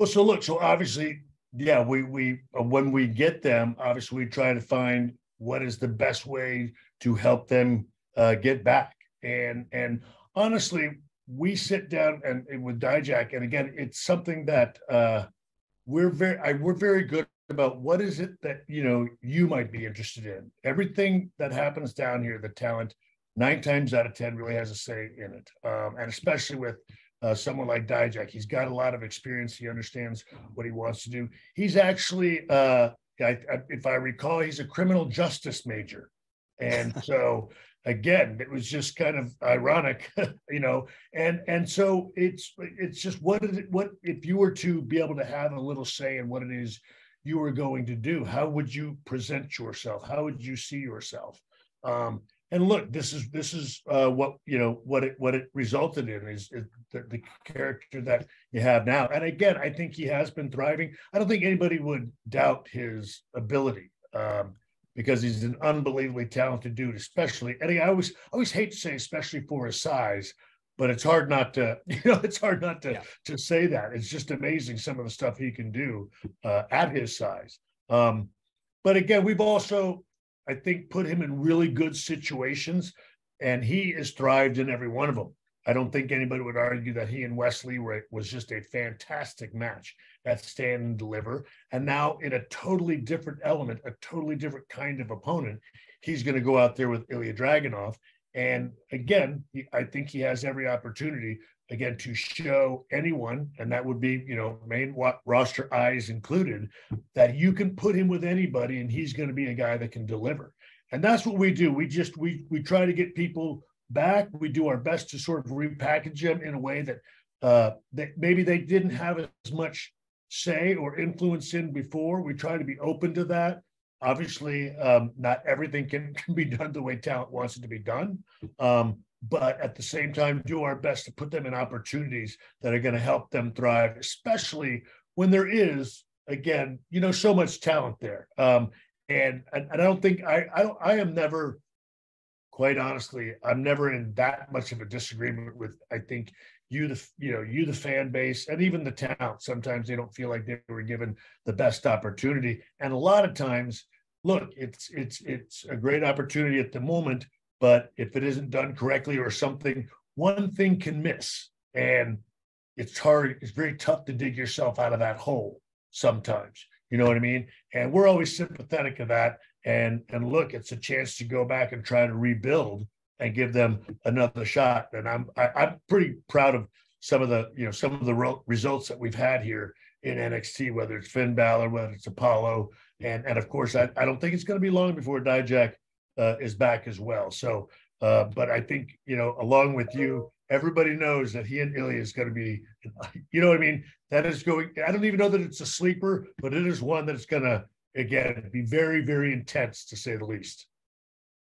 Well, so look, so obviously, yeah, we we uh, when we get them, obviously we try to find what is the best way to help them uh, get back. And and honestly, we sit down and, and with Dijak, and again, it's something that uh, we're very I, we're very good about what is it that you know you might be interested in. Everything that happens down here, the talent, nine times out of ten really has a say in it, um, and especially with uh, someone like Dijak. He's got a lot of experience. He understands what he wants to do. He's actually, uh, I, I, if I recall, he's a criminal justice major, and so again, it was just kind of ironic, you know. And and so it's it's just what is it? What if you were to be able to have a little say in what it is you were going to do? How would you present yourself? How would you see yourself? Um, and look, this is this is uh, what you know what it what it resulted in is, is the, the, character that you have now. And again, I think he has been thriving. I don't think anybody would doubt his ability um, because he's an unbelievably talented dude. Especially, and I always always hate to say especially for his size, but it's hard not to you know it's hard not to yeah. to say that. It's just amazing some of the stuff he can do uh, at his size. Um, but again, we've also I think, put him in really good situations, and he has thrived in every one of them. I don't think anybody would argue that he and Wes Lee were, was just a fantastic match at stand and deliver. And now, in a totally different element, a totally different kind of opponent, he's going to go out there with Ilja Dragunov. And again, I think he has every opportunity again to show anyone and that would be you know main roster eyes included that you can put him with anybody and he's going to be a guy that can deliver. And that's what we do. We just we we try to get people back. We do our best to sort of repackage them in a way that uh that maybe they didn't have as much say or influence in before. We try to be open to that obviously um not everything can, can be done the way talent wants it to be done. Um but at the same time do our best to put them in opportunities that are going to help them thrive especially when there is again you know so much talent there. Um, and, and i don't think I, I i am never quite honestly i'm never in that much of a disagreement with i think you the you know you the fan base and even the town sometimes they don't feel like they were given the best opportunity and a lot of times look it's it's it's a great opportunity at the moment but if it isn't done correctly or something, one thing can miss. And it's hard, it's very tough to dig yourself out of that hole sometimes. You know what I mean? And we're always sympathetic of that. And and look, it's a chance to go back and try to rebuild and give them another shot. And I'm I, am i am pretty proud of some of the you know some of the results that we've had here in NXT, whether it's Finn Balor, whether it's Apollo, and and of course I, I don't think it's going to be long before Dijak uh, is back as well. So, uh, but I think you know, along with you, everybody knows that he and Ilja is going to be, you know what I mean? That is going. I don't even know that it's a sleeper, but it is one that's going to again be very, very intense to say the least.